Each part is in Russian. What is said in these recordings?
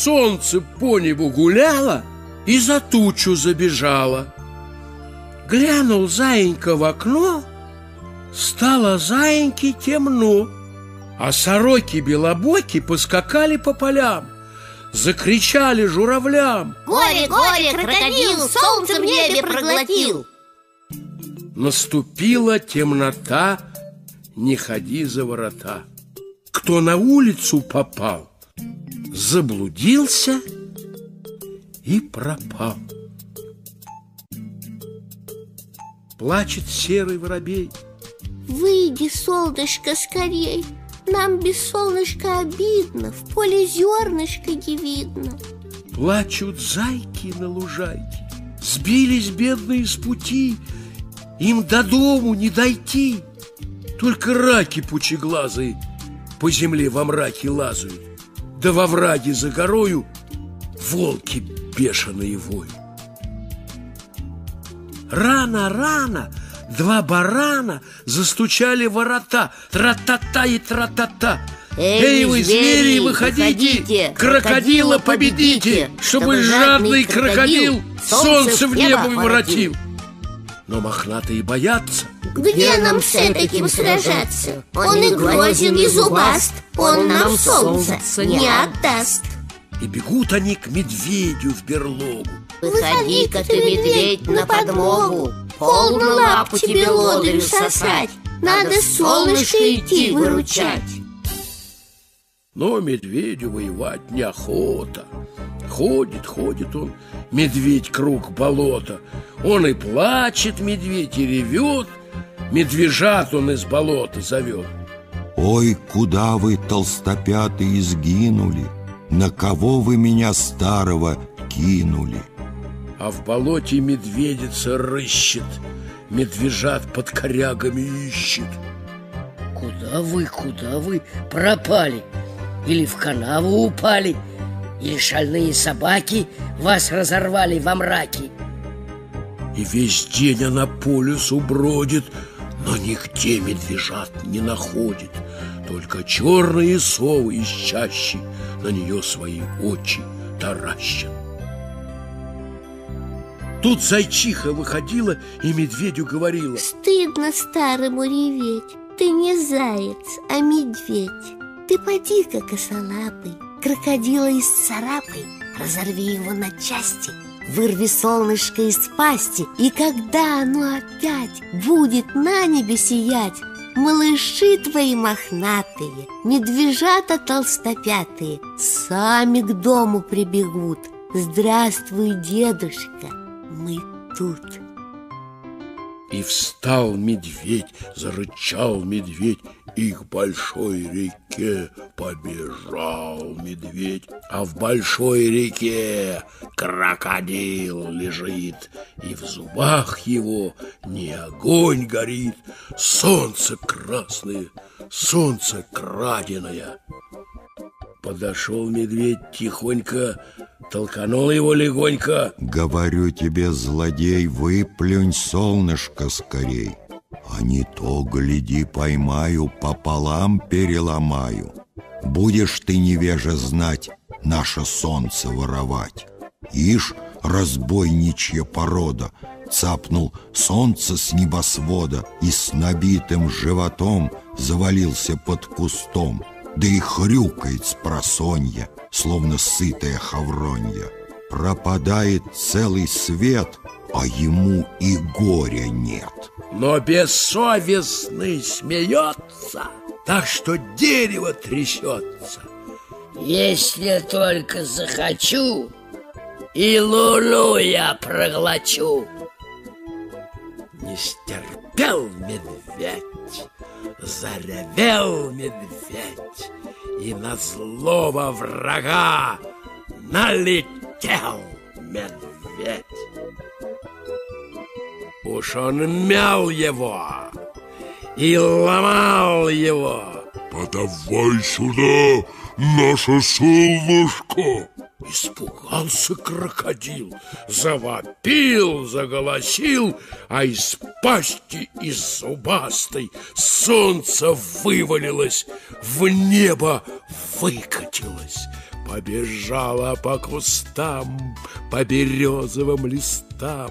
солнце по небу гуляло И за тучу забежало. Глянул заинька в окно, Стало заиньке темно, А сороки-белобоки поскакали по полям Закричали журавлям Горе, горе, крокодил, солнце в небе проглотил Наступила темнота, не ходи за ворота. Кто на улицу попал, заблудился и пропал. Плачет серый воробей. Выйди, солнышко, скорей. Нам без солнышка обидно В поле зернышко не видно. Плачут зайки на лужайке. Сбились бедные с пути. Им до дому не дойти. Только раки пучеглазые По земле во мраке лазают Да во враге за горою Волки бешеные воют. Рано, рано Два барана застучали ворота. Тра-та-та и тра-та-та. Эй, вы, звери, выходите, крокодила победите, чтобы жадный крокодил солнце в небо воротил. Но мохнатые боятся. Где нам с этим сражаться? Он и грозен, и зубаст, он нам солнце не отдаст. И бегут они к медведю в берлогу. Выходи-ка ты, медведь, на подмогу, Полно лапу тебе лодырю сосать. Надо солнышко идти выручать Но медведю воевать неохота Ходит, ходит он, медведь круг болота Он и плачет, медведь, и ревет Медвежат он из болота зовет Ой, куда вы, толстопятые, сгинули? На кого вы меня старого кинули? А в болоте медведица рыщет Медвежат под корягами ищет Куда вы, куда вы пропали? Или в канаву упали? Или шальные собаки вас разорвали во мраке? И весь день она по лесу бродит Но нигде медвежат не находит Только черные совы из чащи На нее свои очи таращат Тут зайчиха выходила и медведю говорила Стыдно старому реветь Ты не заяц, а медведь Ты поди-ка косолапый Крокодила из царапай Разорви его на части Вырви солнышко из пасти И когда оно опять Будет на небе сиять Малыши твои мохнатые Медвежата толстопятые Сами к дому прибегут. Здравствуй, дедушка мы тут И встал медведь, зарычал медведь И к большой реке побежал медведь. А в большой реке крокодил лежит И в зубах его не огонь горит Солнце красное, солнце краденое. Подошел медведь тихонько, толканул его легонько. Говорю тебе, злодей, выплюнь солнышко скорей. А не то, гляди, поймаю, пополам переломаю. Будешь ты, невежа, знать, наше солнце воровать. Ишь, разбойничья порода, цапнул солнце с небосвода и с набитым животом завалился под кустом да и хрюкает с просонья, словно сытая хавронья. Пропадает целый свет, а ему и горя нет. Но бессовестный смеется, так что дерево трясется. Если только захочу, и луну я проглочу. Не стерпел медведь Заревел медведь И на злого врага Налетел медведь. Уж он мял его И ломал его. Подавай сюда наше солнышко Испугался крокодил, завопил, заголосил, а из пасти из зубастой солнце вывалилось, в небо выкатилось, Побежала по кустам, по березовым листам.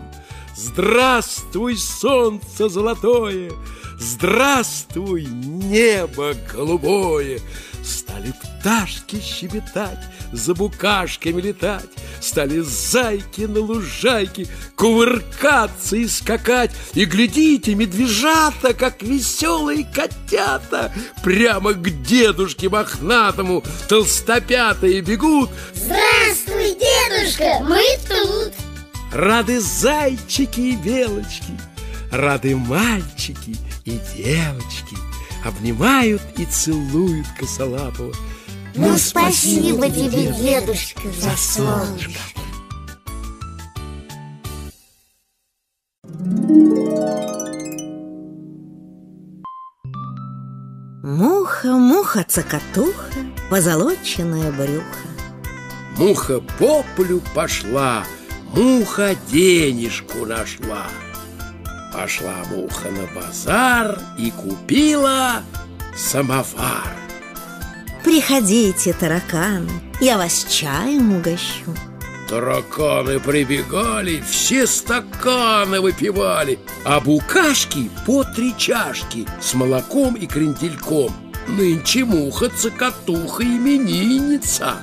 Здравствуй, солнце золотое! Здравствуй, небо голубое! Стали пташки щебетать, за букашками летать, Стали зайки на лужайке кувыркаться и скакать. И глядите, медвежата, как веселые котята, Прямо к дедушке мохнатому толстопятые бегут. Здравствуй, дедушка, мы тут! Рады зайчики и белочки, рады мальчики и девочки, Обнимают и целуют косолапого. Ну, спасибо тебе, дедушка, за солнышко. Муха, муха, цокотуха, позолоченное брюхо. Муха по полю пошла, муха денежку нашла. Пошла муха на базар и купила самовар. Приходите, тараканы, я вас чаем угощу. Тараканы прибегали, все стаканы выпивали, а букашки по три чашки с молоком и крендельком. Нынче муха цокотуха именинница.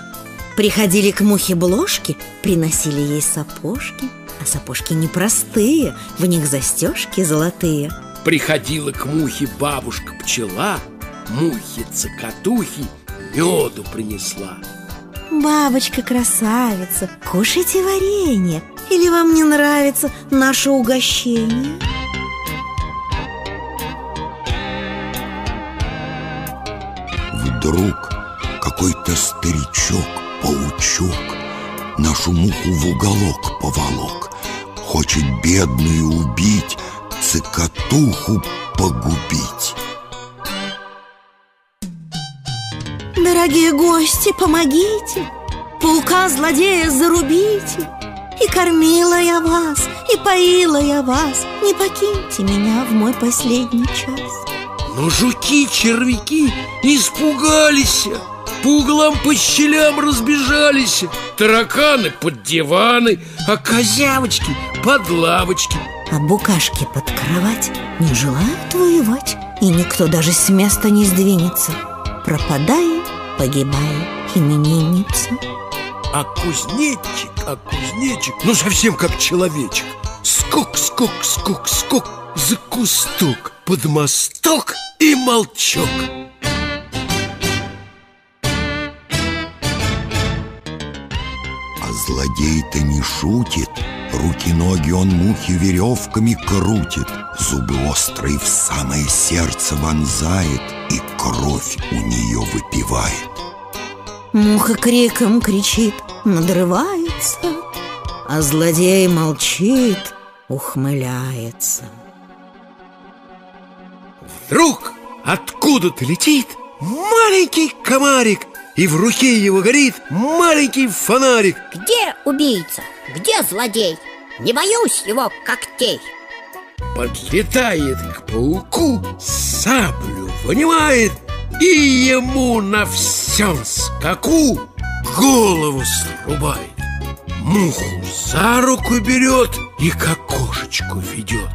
Приходили к мухе бложки, приносили ей сапожки, а сапожки непростые, в них застежки золотые. Приходила к мухе бабушка-пчела, мухе цокотухи меду принесла. Бабочка красавица, кушайте варенье Или вам не нравится наше угощение? Вдруг какой-то старичок, паучок Нашу муху в уголок поволок Хочет бедную убить, цикатуху погубить. Дорогие гости, помогите Паука-злодея зарубите. И кормила я вас, и поила я вас Не покиньте меня в мой последний час. Но жуки-червяки испугались По углам, по щелям разбежались. Тараканы под диваны А козявочки под лавочки. А букашки под кровать не желают воевать И никто даже с места не сдвинется. Пропадая, погибая именинница. А кузнечик, а кузнечик Ну совсем как человечек. Скок, скок, скок, скок За кусток, под мосток и молчок злодей-то не шутит. Руки-ноги он мухи веревками крутит. Зубы острые в самое сердце вонзает И кровь у нее выпивает. Муха криком кричит, надрывается А злодей молчит, ухмыляется. Вдруг откуда-то летит маленький комарик И в руке его горит маленький фонарик Где убийца? Где злодей? Не боюсь его когтей Подлетает к пауку, саблю вынимает И ему на всем скаку голову срубает Муху за руку берет и к окошечку ведет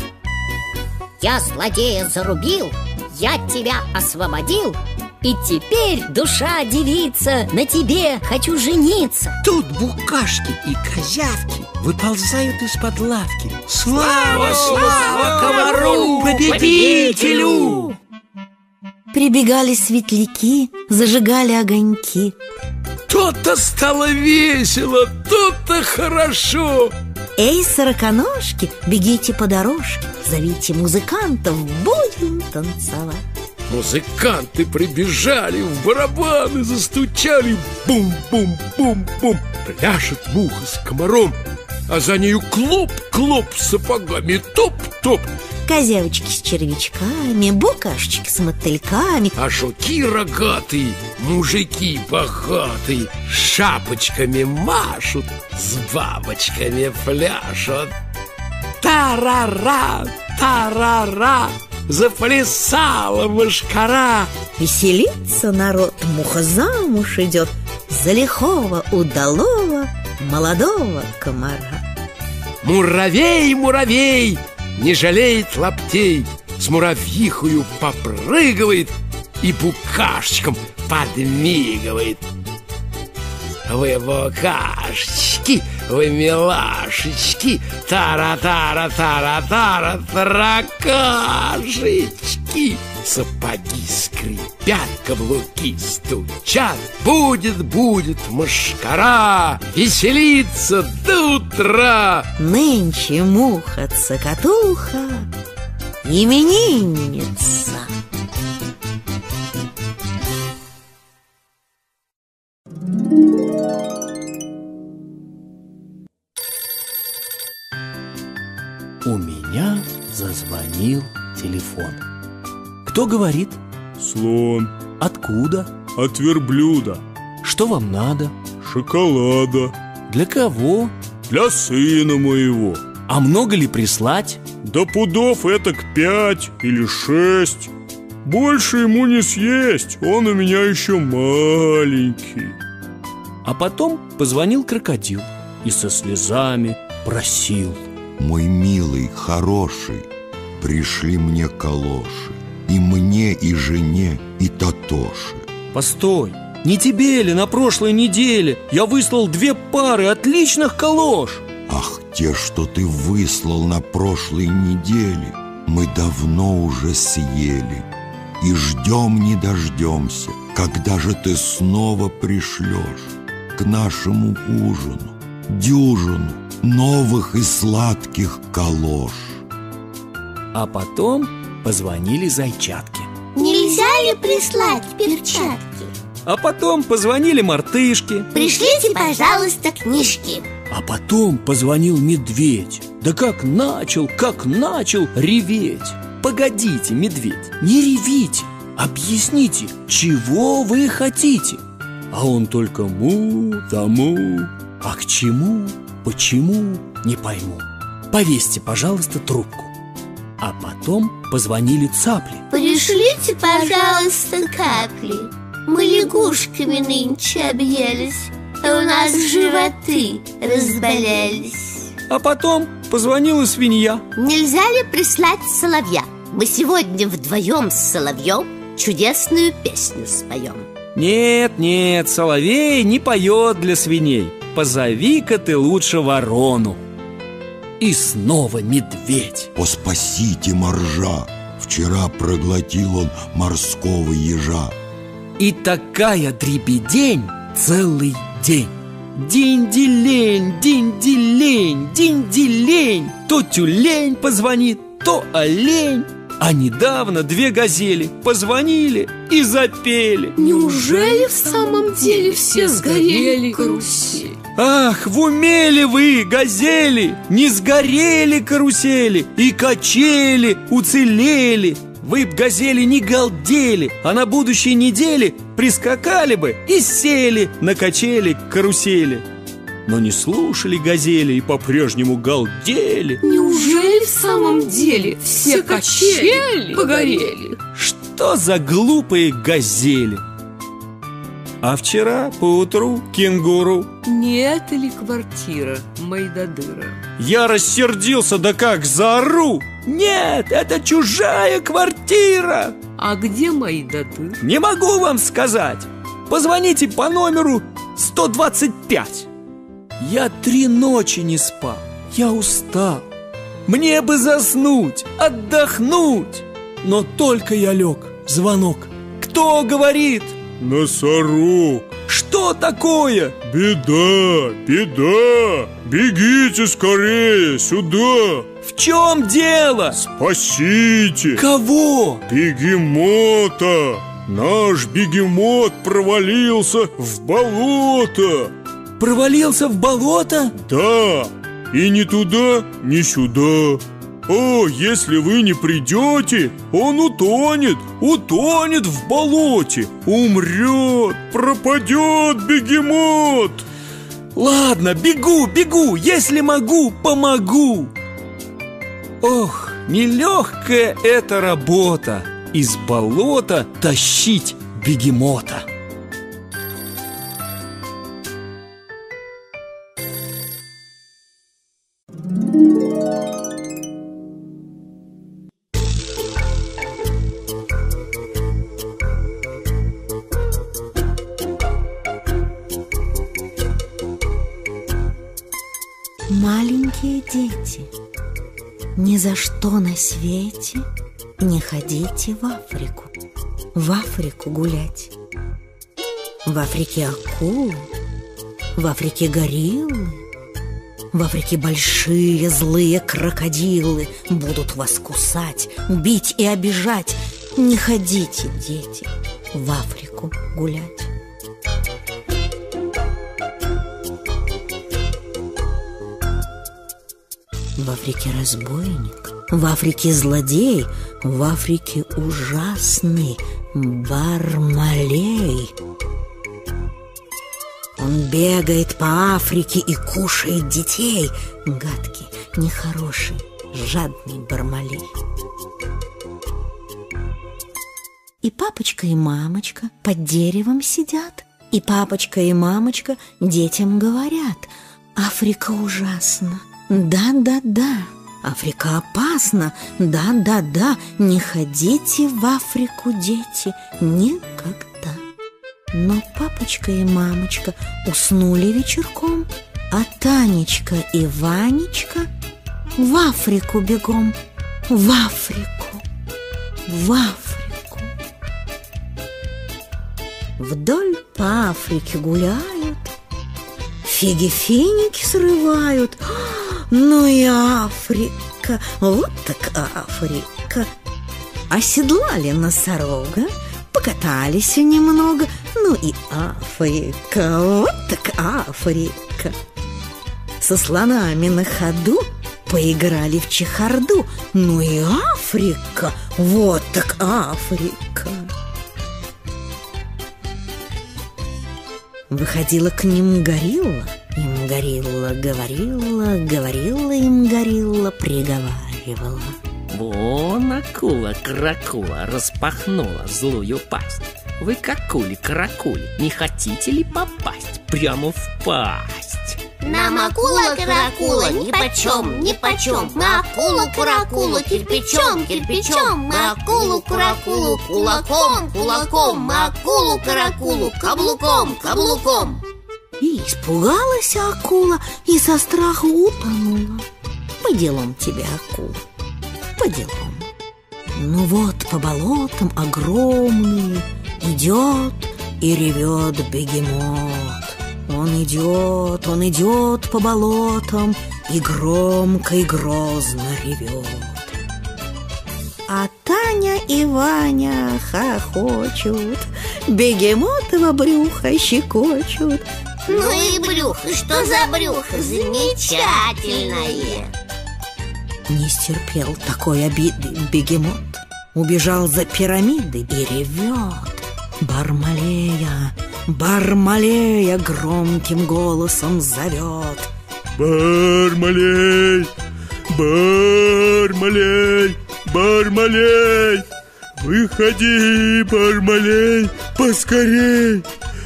Я злодея зарубил, я тебя освободил И теперь, душа девица, на тебе хочу жениться. Тут букашки и козявки выползают из-под лавки. Слава, слава комару, победителю! Прибегали светляки, зажигали огоньки. То-то стало весело, то-то хорошо. Эй, сороконожки, бегите по дорожке Зовите музыкантов, будем танцевать Музыканты прибежали, в барабаны застучали Бум-бум-бум-бум Пляшет муха с комаром А за нею клоп-клоп сапогами Топ-топ. Козявочки с червячками, букашечки с мотыльками. А жуки рогатые, мужики богатые Шапочками машут, с бабочками пляшут Тарара, тарара, заплясала мышкара. Веселится народ, муха замуж идет За лихого удалого молодого комара. Муравей, муравей, не жалеет лаптей. С муравьихою попрыгивает И букашечком подмигивает. Вы букашечки, вы милашечки Тара-тара-тара-тара, таракашечки Сапоги скрипят, каблуки стучат. Будет, будет мушкара Веселиться до утра. Нынче муха-цокотуха Именинница зазвонил телефон. Кто говорит? Слон Откуда? от верблюда Что вам надо? Шоколада Для кого? Для сына моего А много ли прислать? Да пудов этак пять или шесть Больше ему не съесть Он у меня еще маленький А потом позвонил крокодил и со слезами просил. Мой милый, хороший, пришли мне калоши И мне, и жене, и Татоши Постой, не тебе ли на прошлой неделе я выслал две пары отличных калош? Ах, те, что ты выслал на прошлой неделе Мы давно уже съели. И ждем не дождемся Когда же ты снова пришлешь К нашему ужину Дюжину новых и сладких калош А потом позвонили зайчатки. Нельзя ли прислать перчатки? А потом позвонили мартышки. Пришлите, пожалуйста, книжки А потом позвонил медведь. Да как начал, как начал реветь. Погодите, медведь, не ревите. Объясните, чего вы хотите? А он только му да му. А к чему, почему, не пойму. Повесьте, пожалуйста, трубку. А потом позвонили цапли. Пришлите, пожалуйста, капли Мы лягушками нынче объелись А у нас животы разболелись А потом позвонила свинья. Нельзя ли прислать соловья? Мы сегодня вдвоем с соловьем чудесную песню споем Нет, нет, соловей не поет для свиней Позови-ка ты лучше ворону И снова медведь. О, спасите моржа! Вчера проглотил он морского ежа. И такая дребедень целый день. Динь-дилень, динь-дилень, динь-дилень То тюлень позвонит, то олень. А недавно две газели позвонили и запели. Неужели в самом деле все сгорели карусель? Ах, в уме ли вы, газели, не сгорели карусели И качели уцелели Вы б, газели, не галдели, а на будущей неделе Прискакали бы и сели на качели карусели Но не слушали газели и по-прежнему галдели Неужели в самом деле все качели погорели? Что за глупые газели? А вчера поутру кенгуру. Не это ли квартира Майдадыра? Я рассердился, да как заору. Нет, это чужая квартира. А где Майдадыр? Не могу вам сказать. Позвоните по номеру 125 Я три ночи не спал. Я устал. Мне бы заснуть, отдохнуть. Но только я лег. Звонок. Кто говорит? Носорог Что такое? Беда, беда Бегите скорее сюда В чем дело? Спасите Кого? Бегемота Наш бегемот провалился в болото Провалился в болото? Да, и ни туда, ни сюда О, если вы не придете, он утонет, утонет в болоте Умрет, пропадет бегемот! Ладно, бегу, бегу, если могу, помогу! Ох, нелегкая эта работа Из болота тащить бегемота маленькие дети, ни за что на свете не ходите в Африку, в Африку гулять. В Африке акулы, в Африке гориллы, в Африке большие злые крокодилы будут вас кусать, бить и обижать. Не ходите, дети, в Африку гулять. Африке разбойник, в Африке злодей, в Африке ужасный Бармалей. Он бегает по Африке и кушает детей. Гадкий, нехороший, жадный Бармалей. И папочка, и мамочка под деревом сидят. И папочка, и мамочка детям говорят. Африка ужасна. Да-да-да. Африка опасна. Да-да-да. Не ходите в Африку, дети, никогда. Но папочка и мамочка уснули вечерком, а Танечка и Ванечка в Африку бегом. В Африку. В Африку. Вдоль по Африке гуляют, фиги-финики срывают. Ну и Африка, вот так Африка. Оседлали носорога, покатались немного. Ну и Африка, вот так Африка. Со слонами на ходу поиграли в чехарду. Ну и Африка, вот так Африка. Выходила к ним горилла, им горилла говорила, говорила им горилла, приговаривала. Вон акула кракула распахнула злую пасть. Вы какули каракули, не хотите ли попасть прямо в пасть? Нам акула каракула ни почем, ни почем Мы акулу куракулу кирпичом, кирпичом Мы акулу куракулу кулаком, кулаком Мы акулу каракулу каблуком, каблуком И испугалась акула и со страху утонула. По делам тебе, акула, по делам. Ну вот по болотам огромные идет и ревет бегемот. Он идет, он идет по болотам и громко и грозно ревет. А Таня и Ваня хохочут, бегемотово брюхо щекочут. Ну и брюхо, что за брюхо? Замечательное. Не стерпел такой обиды бегемот, убежал за пирамиды и ревет. Бармалея, Бармалея громким голосом зовет. Бармалей, Бармалей, Бармалей, выходи, Бармалей, поскорей,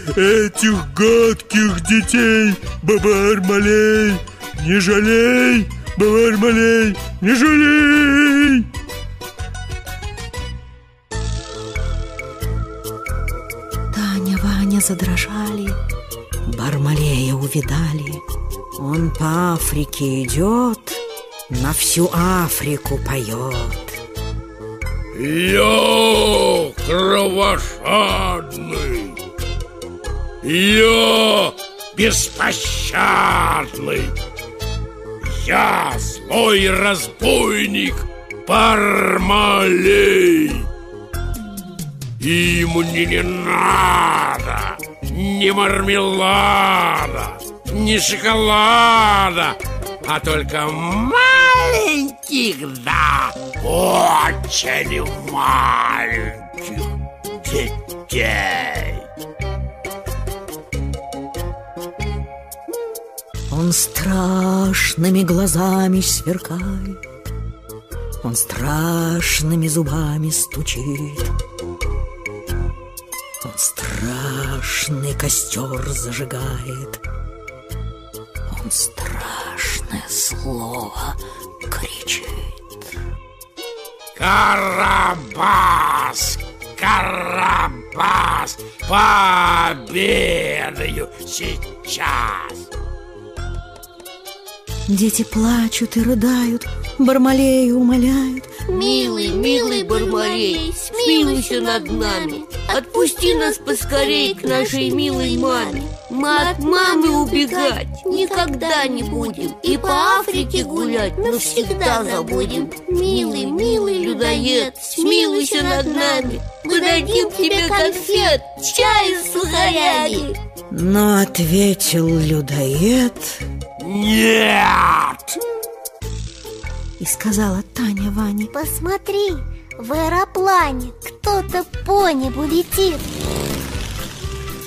этих гадких детей, Бармалей, не жалей, Бармалей, не жалей. Таня, Ваня задрожали, Бармалея увидали. Он по Африке идет, на всю Африку поет. Я кровожадный, я беспощадный, я злой разбойник Пармалей. И мне не надо ни мармелада, ни шоколада, а только маленьких, да, очень маленьких детей. Он страшными глазами сверкает, Он страшными зубами стучит, Он страшный костер зажигает, Он страшное слово кричит. Карабас! Карабас! Пообедаю сейчас! Дети плачут и рыдают, Бармалею умоляют. Милый, милый Бармалей, смилуйся над нами. Отпусти нас поскорей к нашей милой маме. Мы от мамы убегать никогда не будем. И по Африке гулять навсегда забудем. Милый, милый людоед, смилуйся над нами. Мы дадим тебе конфет, чаю с сухарями Но ответил людоед Нет! И сказала Таня Ване Посмотри, в аэроплане кто-то по небу летит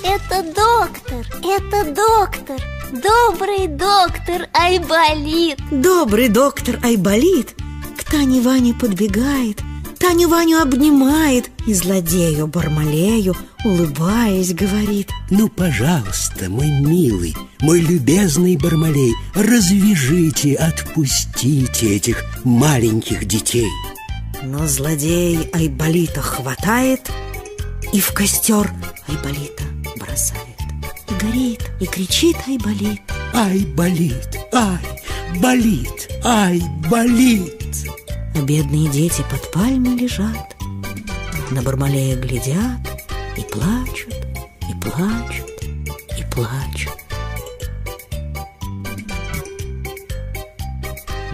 Это доктор, это доктор Добрый доктор Айболит Добрый доктор Айболит? К Тане Ване подбегает Таню Ваню обнимает И злодею Бармалею, улыбаясь, говорит. Ну, пожалуйста, мой милый, мой любезный Бармалей Развяжите, отпустите этих маленьких детей Но злодей Айболита хватает И в костер Айболита бросает. И горит, и кричит Айболит. Ай, болит, ай, болит, ай, болит А бедные дети под пальмой лежат. На Бармалея глядят И плачут, и плачут, и плачут.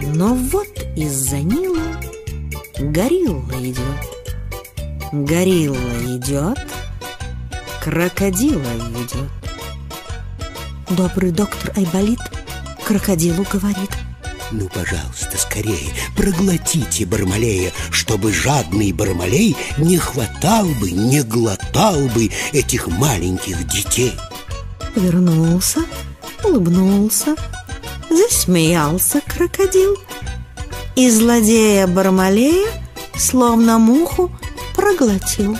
Но вот из-за Нила Горилла идет. Горилла идет Крокодила ведет. Добрый доктор Айболит Крокодилу говорит Ну, пожалуйста, скорее, проглотите Бармалея Чтобы жадный Бармалей не хватал бы, не глотал бы этих маленьких детей. Вернулся, улыбнулся Засмеялся крокодил. И злодея Бармалея Словно муху проглотил.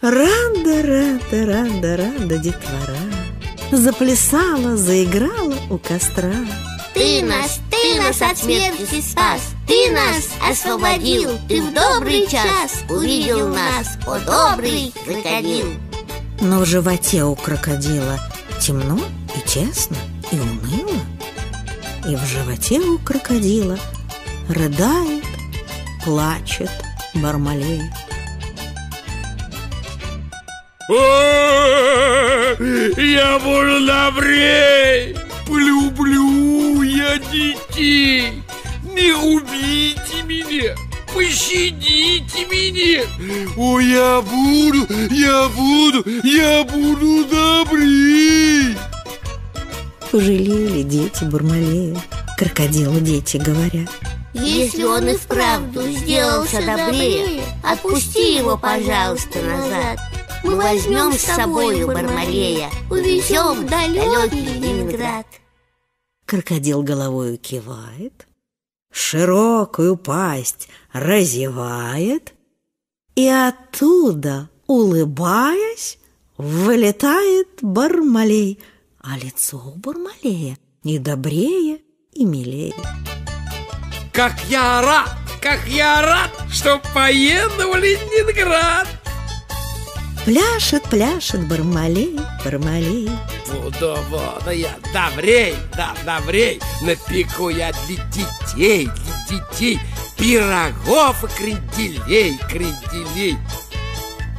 Рада, рада, рада, рада детвора. Заплясала, заиграла у костра Ты нас, ты нас от смерти спас Ты нас освободил. Ты в добрый час увидел нас О, добрый крокодил. Но в животе у крокодила темно и тесно и уныло. И в животе у крокодила рыдает, плачет Бармалей. Я буду добрей! Полюблю я детей! Не убейте меня! Пощадите меня! О, я буду, я буду, я буду добрей! Пожалели дети Бармалея Крокодилу дети говорят Если он и вправду сделался добрее Отпусти его, пожалуйста, назад Мы возьмем с собою Бармалея Увезем в далекий Ленинград Крокодил головою кивает Широкую пасть разевает И оттуда, улыбаясь, Вылетает Бармалей А лицо у Бармалея и добрее, и милее Как я рад, как я рад, что поеду в Ленинград! Пляшет, пляшет Бармалей, Бармалей Буду, буду я добрей, да, добрей Напеку я для детей, для детей. Пирогов и кренделей, кренделей.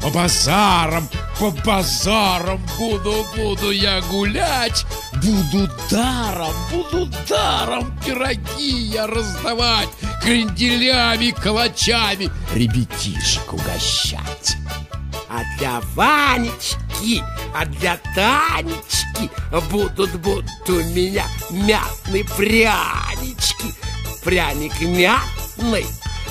По базарам, по базарам буду, буду я гулять. Буду даром, буду даром пироги я раздавать. Кренделями, калачами ребятишек угощать А для Ванечки, а для Танечки Будут, будут у меня мятные прянички. Пряник мятный,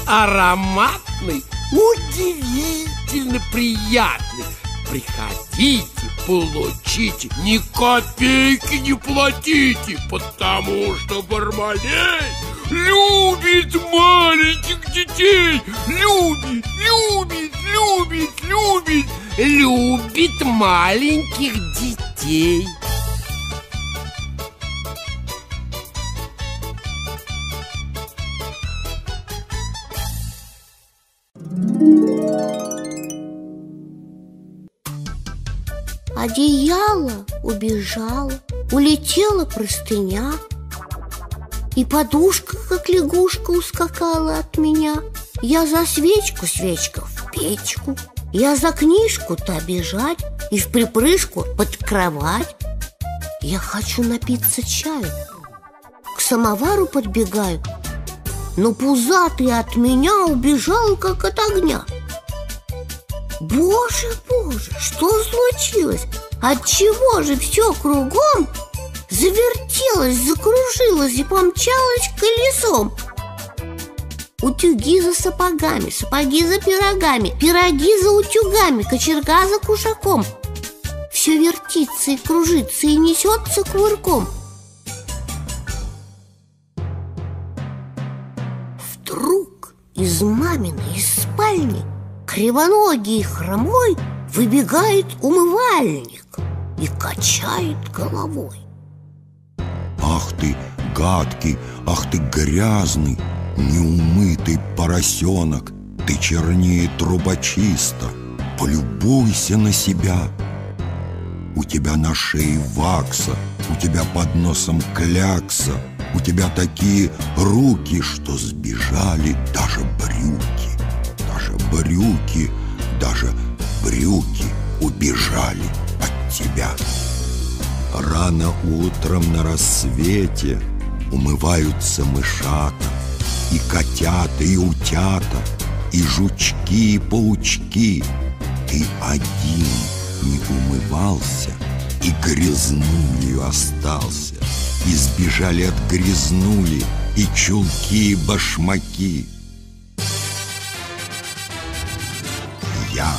ароматный, удивительно приятный. Приходите, получите, ни копейки не платите Потому что Бармалей любит маленьких детей. Любит, любит, любит, любит. Любит маленьких детей. Одеяло убежало Улетела простыня И подушка, как лягушка, ускакала от меня. Я за свечку, свечка, в печку. Я за книжку-то бежать И в припрыжку под кровать. Я хочу напиться чаю. К самовару подбегаю. Но пузатый от меня убежал, как от огня. Боже, боже, что случилось? Отчего же все кругом завертелось, закружилось и помчалось колесом? Утюги за сапогами, сапоги за пирогами, пироги за утюгами, кочерга за кушаком. Все вертится и кружится и несется кувырком. Вдруг из маминой из спальни кривоногий хромой выбегает умывальник и качает головой. Ах ты, гадкий, ах ты грязный, неумытый поросенок, ты чернее трубочиста, полюбуйся на себя. У тебя на шее вакса, у тебя под носом клякса, у тебя такие руки, что сбежали даже брюки, даже брюки, даже брюки убежали от тебя. Рано утром на рассвете умываются мышата, и котята, и утята, и жучки, и паучки. Ты один не умывался и грязнулью остался. И сбежали от грязнули и чулки, и башмаки. Я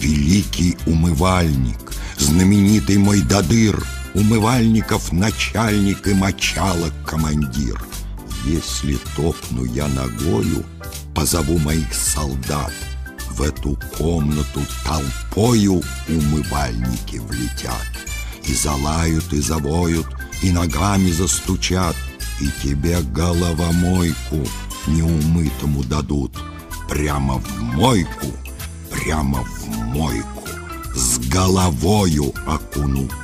великий умывальник, знаменитый мой дадыр, Умывальников начальник и мочалок командир. Если топну я ногою, позову моих солдат. В эту комнату толпою умывальники влетят. И залают, и завоют, и ногами застучат, И тебе головомойку неумытому дадут. Прямо в мойку, прямо в мойку, С головою окунут.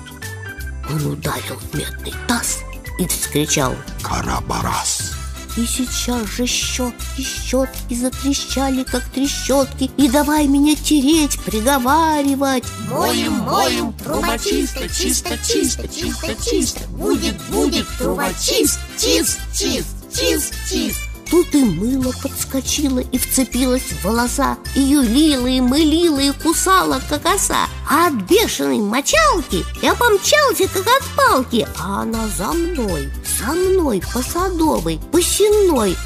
Он ударил в медный таз и вскричал. «Карабарас!» И сейчас же щетки, щетки затрещали, как трещотки. И давай меня тереть, приговаривать. Моем, моем, труба чисто, чисто, чисто, чисто, чисто Будет, будет, труба чист, чист, чист, чист, чист Тут и мыло подскочило и вцепилось в волоса И юлила, и мылила, и кусала, как оса. А от бешеной мочалки я помчался, как от палки. А она за мной, за мной, по садовой, по сенной.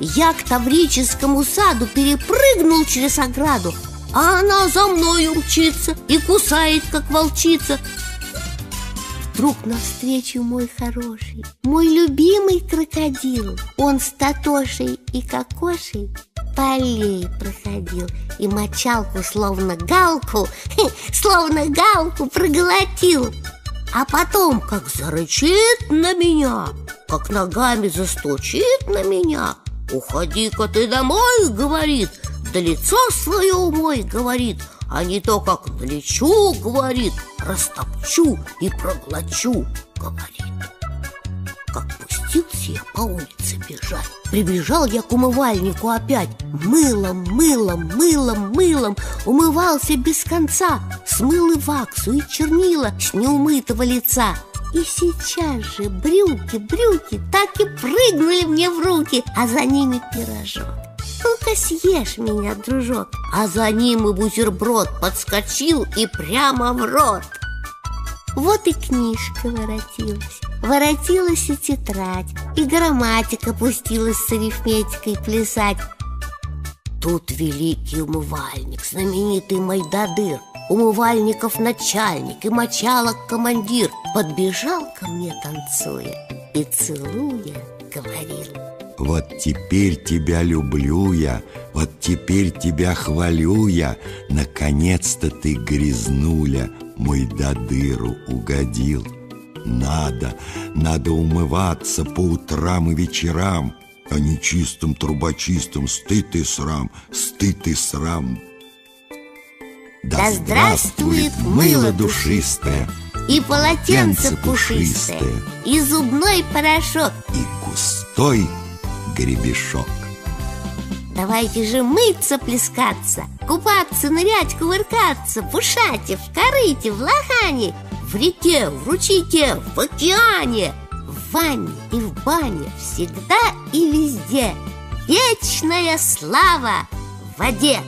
Я к Таврическому саду перепрыгнул через ограду А она за мной мчится и кусает, как волчица Вдруг навстречу мой хороший, мой любимый крокодил. Он с Татошей и Кокошей полей проходил И мочалку, словно галку, словно галку проглотил. А потом, как зарычит на меня, как ногами застучит на меня. Уходи-ка ты домой, говорит, да лицо свое умой, говорит а не то, как налечу, говорит, растопчу и проглочу, говорит. Как пустился я по улице бежать, прибежал я к умывальнику опять, мылом, мылом, мылом, мылом, умывался без конца, смыл и ваксу, и чернила с неумытого лица. И сейчас же брюки, брюки так и прыгнули мне в руки, а за ними пирожок. Ну-ка съешь меня, дружок. А за ним и бутерброд подскочил и прямо в рот. Вот и книжка воротилась. Воротилась и тетрадь. И грамматика пустилась с арифметикой плясать. Тут великий умывальник, знаменитый Майдадыр. Умывальников начальник и мочалок командир. Подбежал ко мне танцуя и целуя говорил вот теперь тебя люблю я, вот теперь тебя хвалю я, Наконец-то ты грязнуля, мой до дыру угодил. Надо, надо умываться по утрам и вечерам, А не чистым трубочистым стыд и срам, стыд и срам. Да здравствует мыло душистое, И полотенце пушистое. И зубной порошок И густой гребешок Давайте же мыться, плескаться Купаться, нырять, кувыркаться Пушате, в корыте, в лохане В реке, в ручейке, в океане В ванне и в бане Всегда и везде. Вечная слава в воде